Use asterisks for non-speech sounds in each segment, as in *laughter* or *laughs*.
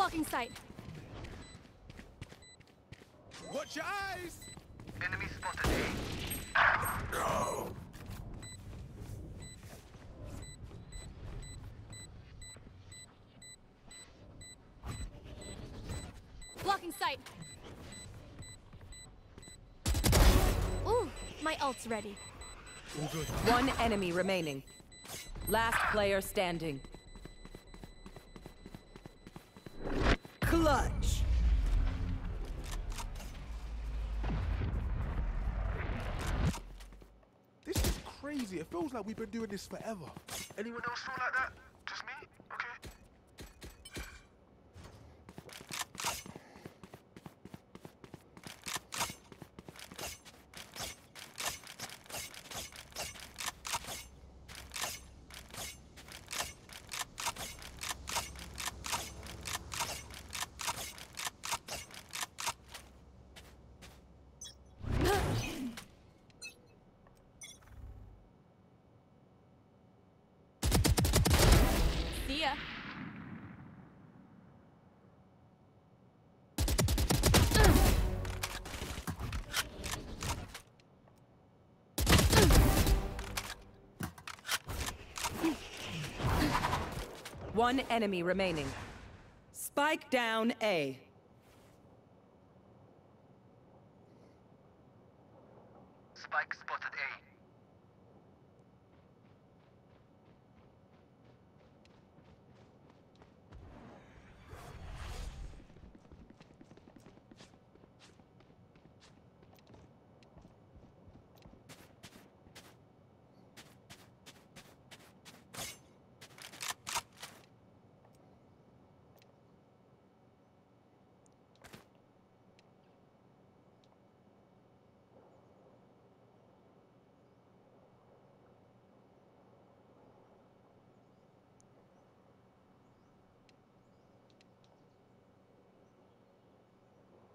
Blocking sight. Watch your eyes! Enemy spotted A. Blocking sight. Ooh, my ult's ready. One enemy remaining. Last player standing. Clutch. This is crazy. It feels like we've been doing this forever. Anyone else feel like that? One enemy remaining. Spike down A.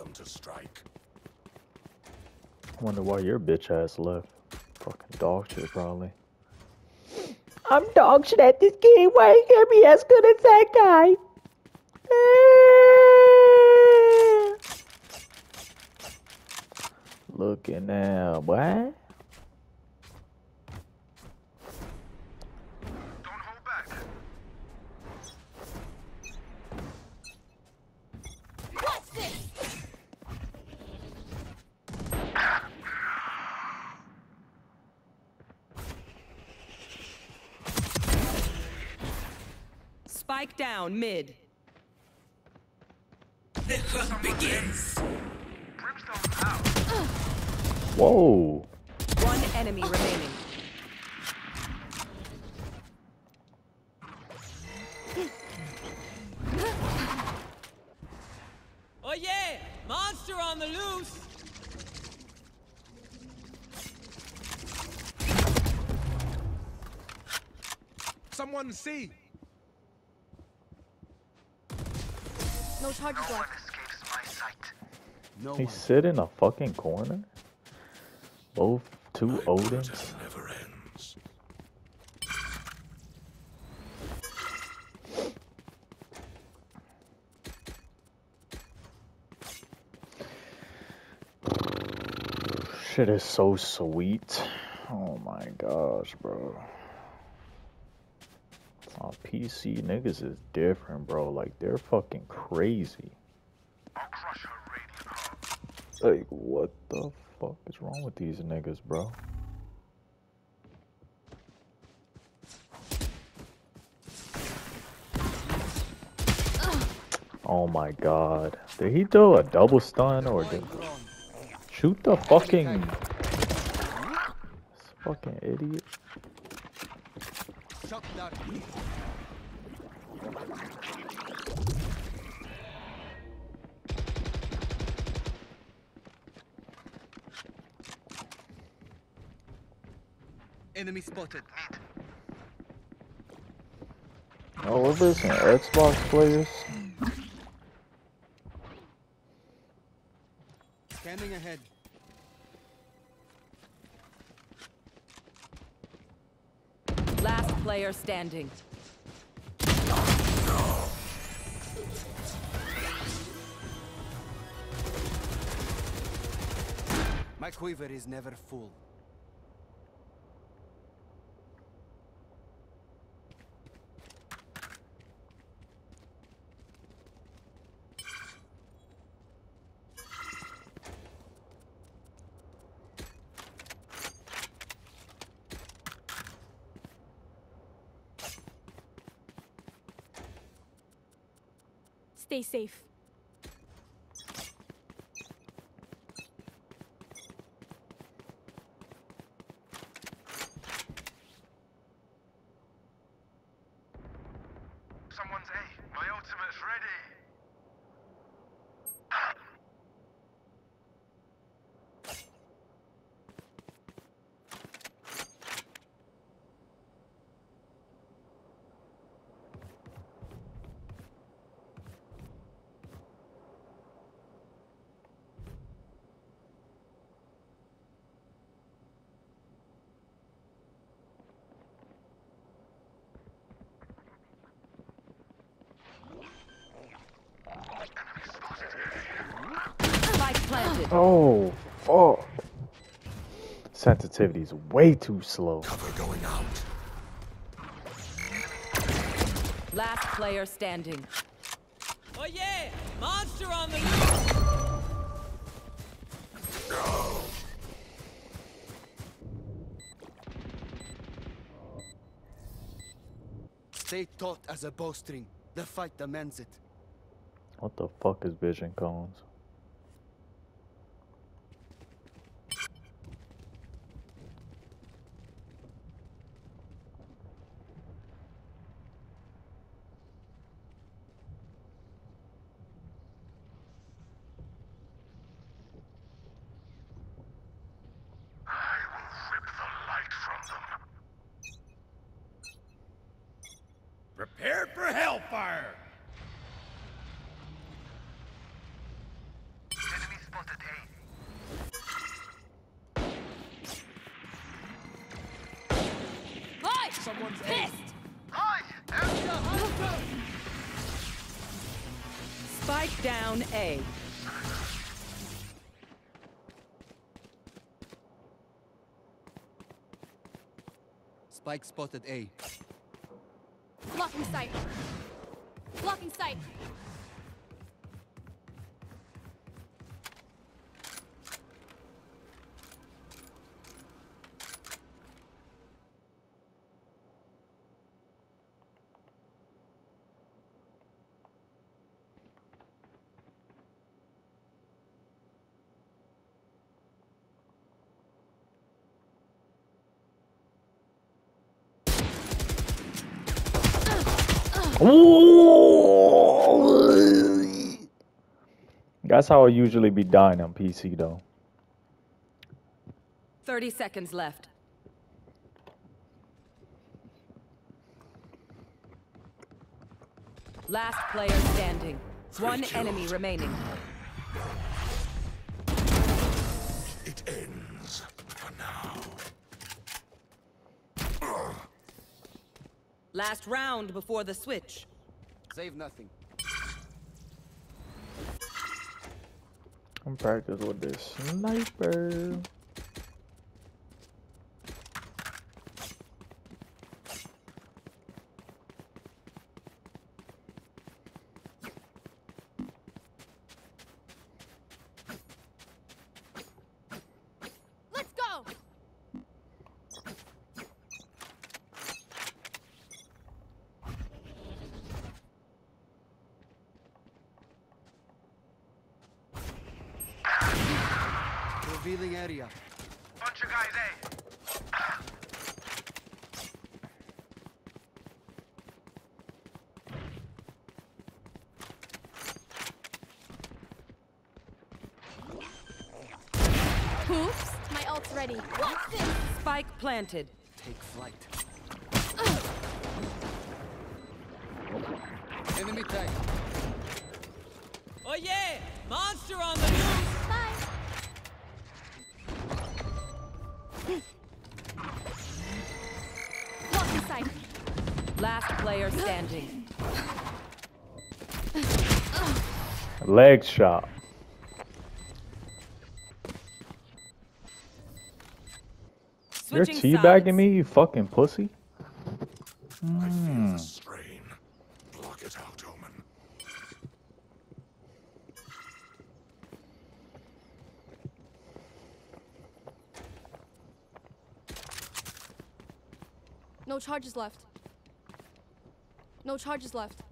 Them to strike. I wonder why your bitch ass left. Fucking dog shit, probably. I'm dog shit at this game. Why you can't be as good as that guy? Looking now, boy. Down mid. Brimstone out. Whoa. One enemy remaining. Oh yeah! Monster on the loose! Someone see. No charges No left. escapes my sight. No He one. sit in a fucking corner? Both two Odins? Never ends. Shit is so sweet. Oh my gosh, bro. PC, niggas is different, bro. Like, they're fucking crazy. Like, what the fuck is wrong with these niggas, bro? Oh my god. Did he do a double stun or did shoot the fucking this fucking idiot? That. Enemy spotted. Oh, what this? Some Xbox players? Scanning ahead. Last player standing. My quiver is never full. Stay safe. Oh, fuck. Sensitivity is way too slow. Cover going out. Last player standing. Oh yeah! Monster on the loose! No. Stay taut as a bowstring. The fight demands it. What the fuck is vision cones? I will rip the light from them. Prepare for hellfire! Enemy spotted A. Hi! Someone's A. Pissed! Hi! Area Spike down A. Spike spotted A. Blocking sight. Blocking sight. That's how I usually be dying on PC though. 30 seconds left. Last player standing. One enemy remaining. Last round before the switch. Save nothing. I'm practice with this sniper. Let's go! Revealing area. Bunch of guys A. Oops, my ult's ready. What's this? Spike planted. Take flight. Enemy tag. Oh yeah! Monster on the loose! Bye. Blocking sight. Last player standing. Leg shot. You're Switching teabagging sides. me, you fucking pussy? I feel the strain. Block it out, Omen. No charges left. No charges left.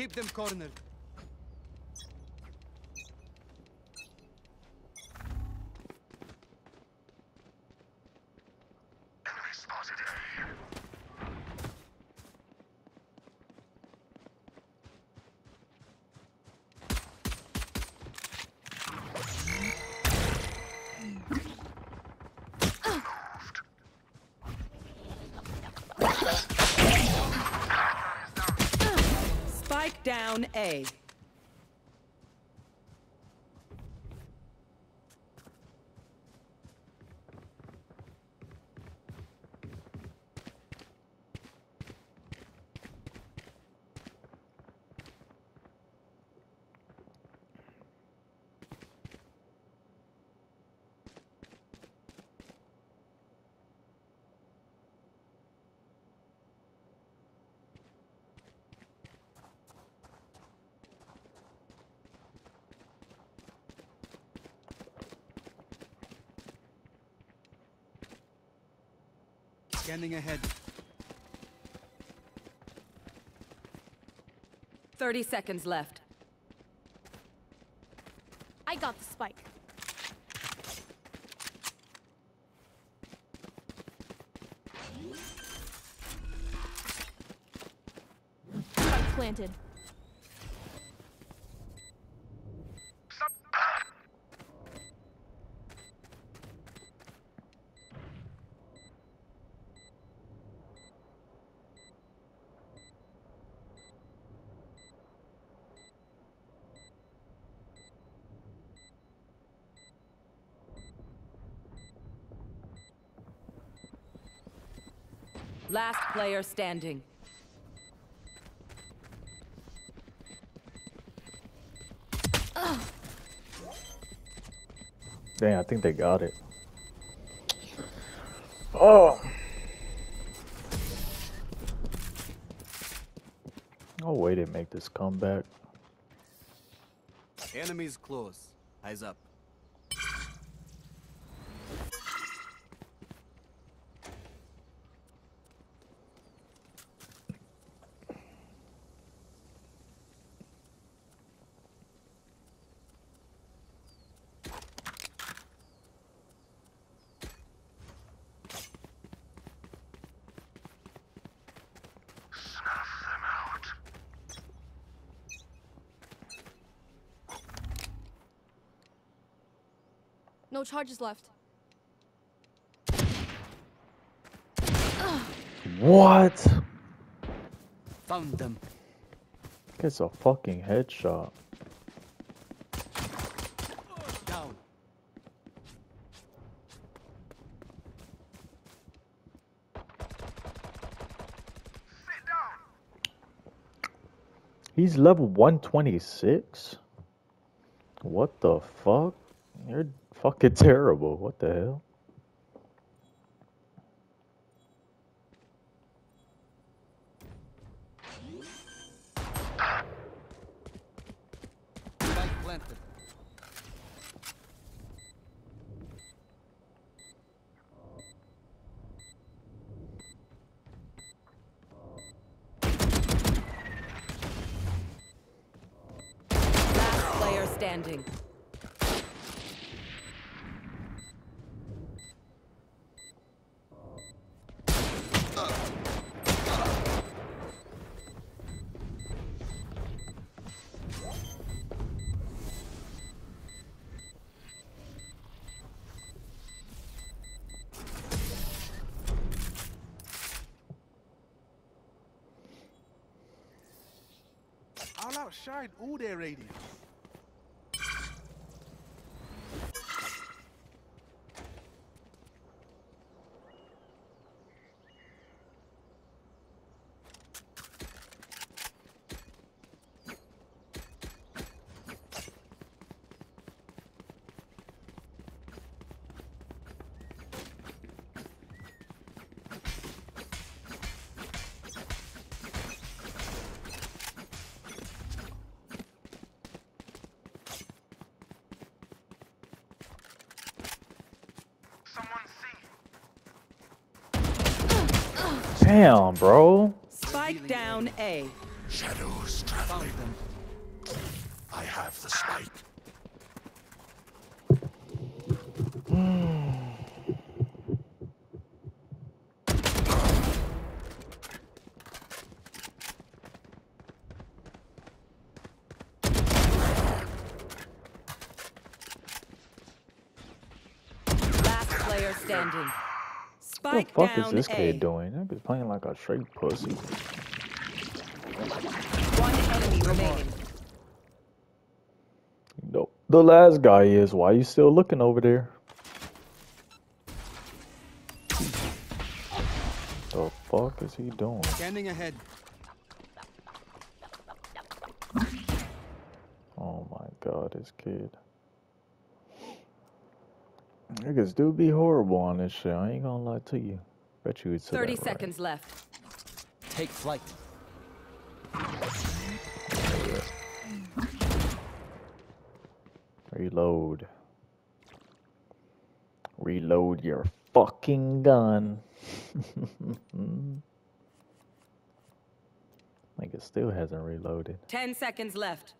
Keep them cornered. A. Scanning ahead. 30 seconds left. I got the spike. Spike planted. Last player standing. Dang, I think they got it. Oh. No way they make this comeback. Enemies close. Eyes up. No charges left. What? Found them. Gets a fucking headshot. Down. Sit down. He's level 126? What the fuck? You're fucking terrible. What the hell? Last player standing. got Shine all their radiance. Damn, bro. Spike down A. Shadows traveling. I have the spike. Last player standing. What Spike the fuck is this A. kid doing? That bitch playing like a straight pussy. One enemy remaining. No. The last guy is. Why you still looking over there? The fuck is he doing? Standing ahead. Oh my god, this kid. Niggas do be horrible on this shit. I ain't gonna lie to you. Bet you would say 30 that right. seconds left. Take flight. Reload. Reload your fucking gun. *laughs* like it still hasn't reloaded. 10 seconds left.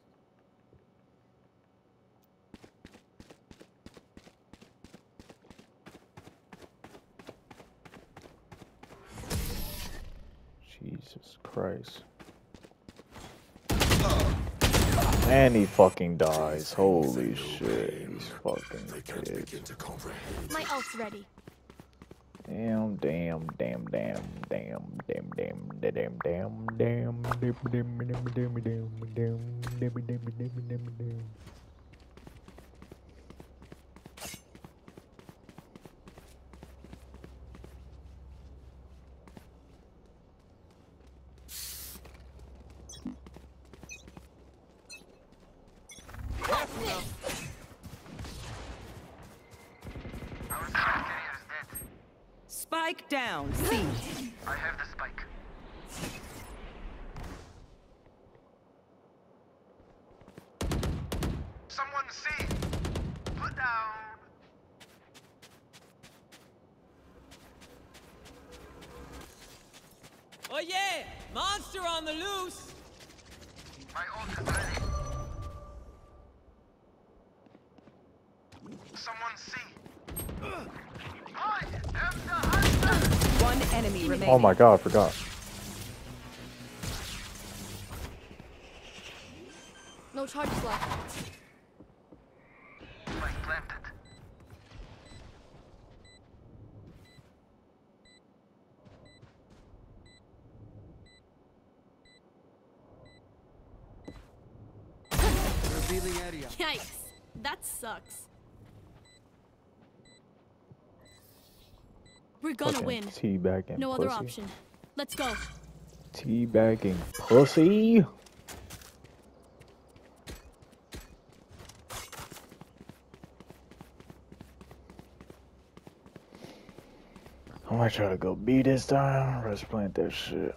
Jesus Christ. And he fucking dies. Holy shit. These fucking kids. begin to comprehend. My ult's ready. Damn, damn, damn, damn, damn, damn, damn, da- damn, damn, damn, damn, damn, damn, damn, damn, damn, damn, damn, damn, damn, damn. Spike down C. I have the spike. Someone see. Put down. Oh yeah! Monster on the loose! My ult is ready. Someone see. I am the hunter. One enemy remaining. Oh my god, I forgot. No charges left. Spike planted. Revealing area. Yikes. That sucks. We're gonna Fucking win. Teabagging No pussy. other option. Let's go. Teabagging pussy. I might try to go B this time. Let's plant that shit.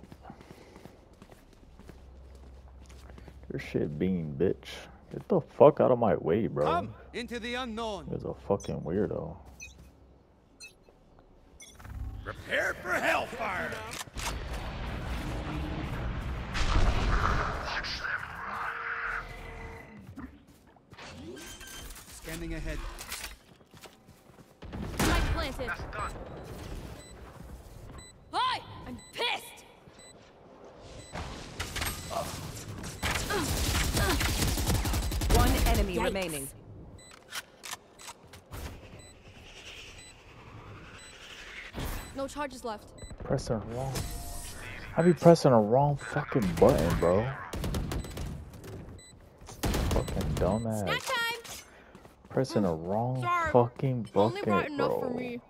Your shit bean, bitch. Get the fuck out of my way, bro. Come into the unknown. You're a fucking weirdo. Prepare for hellfire! Scanning ahead. Spike planted. That's done. Hi! I'm pissed! One enemy Yikes. remaining. No charges left. Pressing the wrong. I be pressing the wrong fucking button, bro. Fucking dumbass. Snack time! Pressing the wrong Sorry. fucking Only bucket, brought enough bro.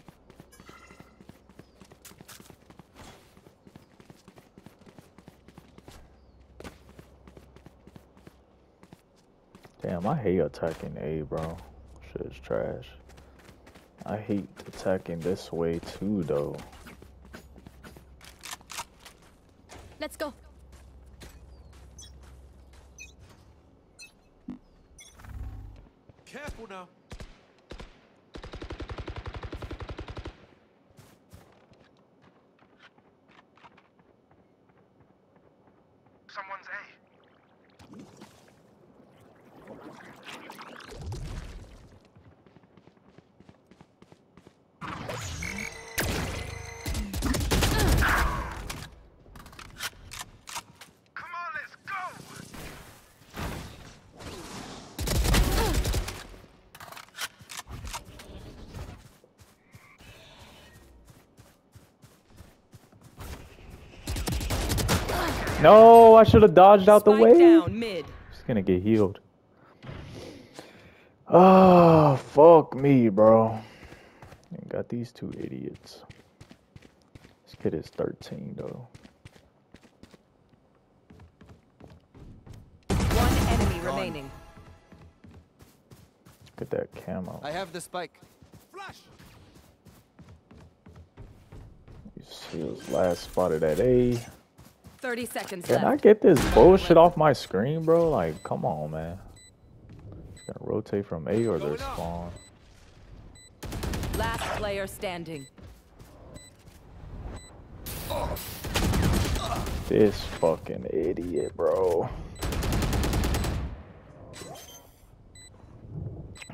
Damn, I hate attacking A, bro. Shit is trash. I hate attacking this way too, though. Let's go. No, I should have dodged out the way. down mid. He's gonna get healed. Oh, fuck me, bro. And got these two idiots. This kid is 13, though. One enemy remaining. Look at that camo. I have the spike. Flash. You see his last spotted at A. 30 seconds Can I get this bullshit off my screen, bro? Like, come on, man. Just gotta rotate from A or their Going spawn. Last player standing. This fucking idiot, bro.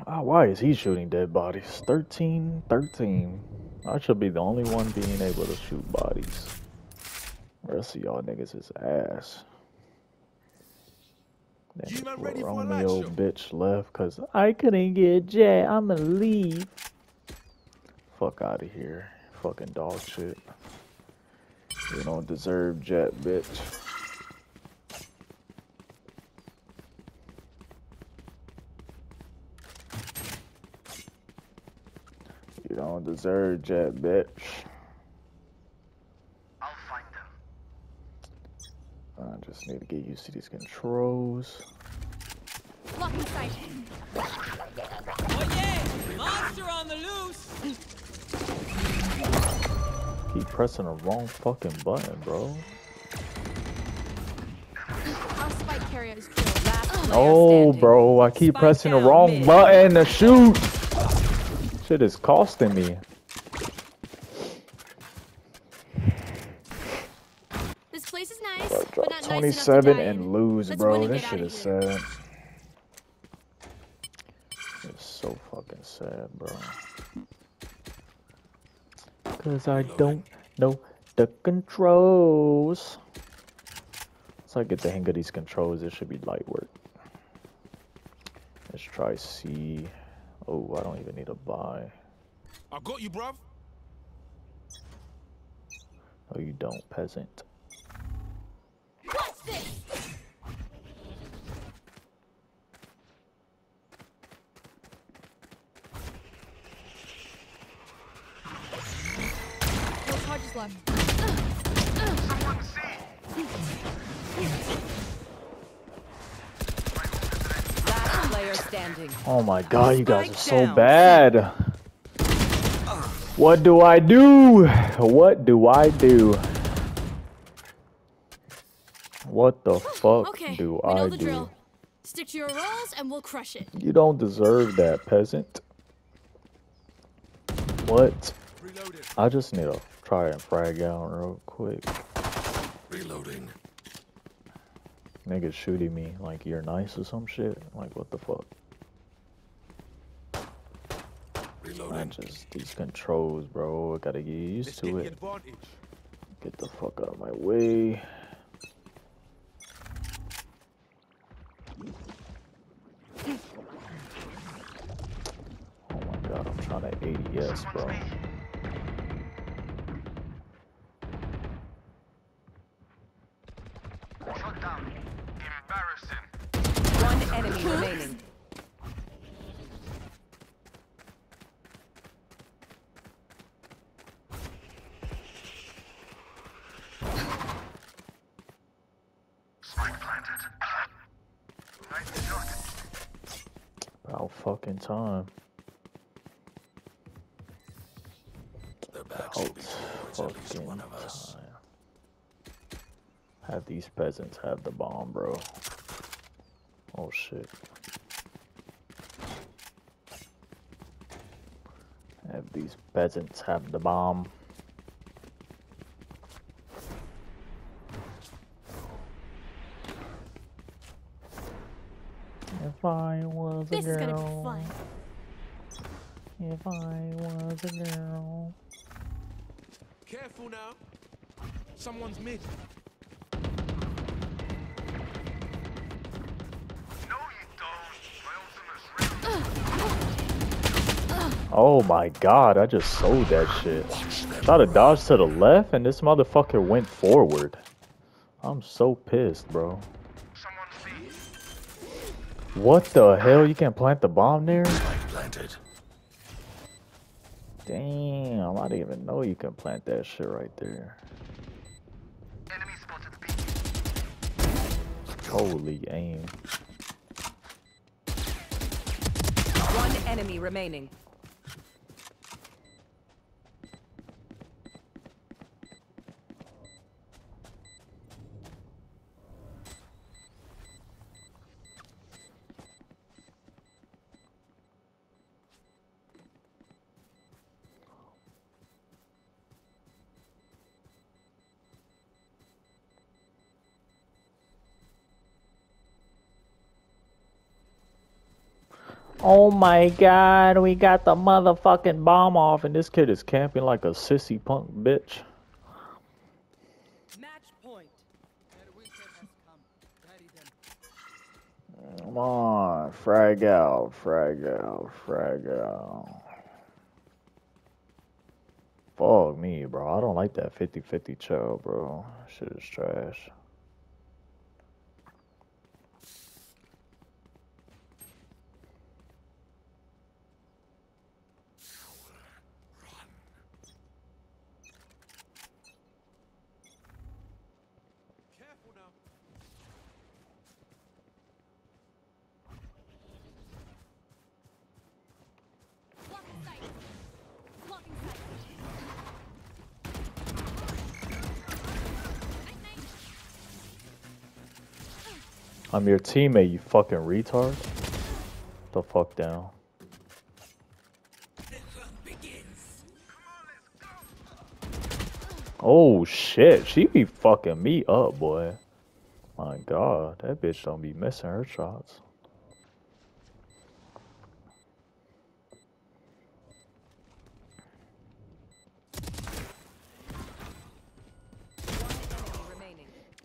Ah, why is he shooting dead bodies? 13, 13. I should be the only one being able to shoot bodies. The rest of y'all niggas is ass. Then You man this ready for Romeo bitch left cause I couldn't get Jett. I'ma leave. Fuck out of here. Fucking dog shit. You don't deserve Jett, bitch. You don't deserve Jett, bitch. I'll find them. I just need to get used to these controls. Blocking sight. Oh yeah! Monster on the loose! Keep pressing the wrong fucking button, bro. Our spike carrier is killed. Oh, bro, I keep Spike pressing the wrong mid. button to shoot. Shit is costing me. This place is nice, Bro, but drop not nice enough to 27 die and lose, Let's bro. This shit is here. sad. It's so fucking sad, bro. Cause I don't know the controls. Once I get the hang of these controls, it should be light work. Let's try C. Oh, I don't even need a buy. I got you, bruv. Oh, you don't, peasant. What's this? No charges left. Someone C. Last player standing. Oh my god, you guys are so bad. What do I do? What do I do? What the fuck Okay, do we know I the do? drill. Stick to your roles and we'll crush it. You don't deserve that, peasant. What? Reloaded. I just need to try and frag out real quick. Reloading. Niggas shooting me like you're nice or some shit. Like, what the fuck? Man, just these controls, bro. I gotta get used Let's to get it. advantage. Get the fuck out of my way. Time. Their backs About will be towards at least one of us. time. Have these peasants have the bomb, bro. Oh shit. Have these peasants have the bomb. Was a This is gonna be fun. if I was a girl. Careful now. Someone's mid. No, you don't. My ultimate's ready. Oh my god, I just sold that shit. Tried to dodge to the left and this motherfucker went forward. I'm so pissed, bro. Someone's B. What the hell? You can't plant the bomb there? Spike planted. Damn, I didn't even know you can plant that shit right there. Enemy spotted B. Holy aim. One enemy remaining. Oh my god, we got the motherfucking bomb off and this kid is camping like a sissy punk bitch. Match point. Their winter has come. Come on, frag out, frag out, frag out. Fuck me, bro. I don't like that 50-50 chill, bro. Shit is trash. I'm your teammate, you fucking retard. The fuck down. Oh shit, she be fucking me up, boy. My god, that bitch don't be missing her shots.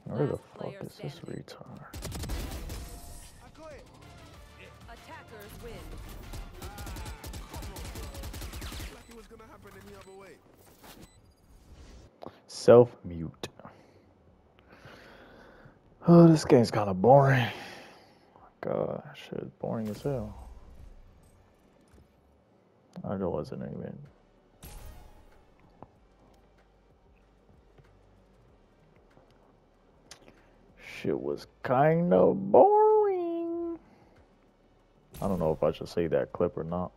Where the fuck is this retard? Other way. Self mute. Oh, this game's kind of boring. God, shit is boring as hell. I know wasn't even. Shit was kind of boring. I don't know if I should say that clip or not.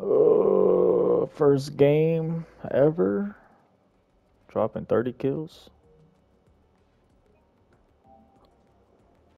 Uh, first game ever. Dropping 30 kills.